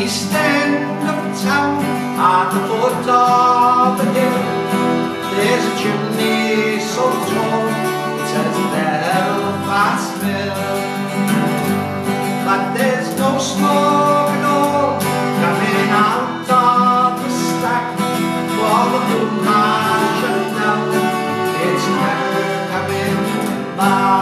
east end of town, at the foot of the hill, there's a chimney so tall, it says Belfast Mill. But there's no smoke at all coming out of the stack, for the blue shut down, it's never coming back.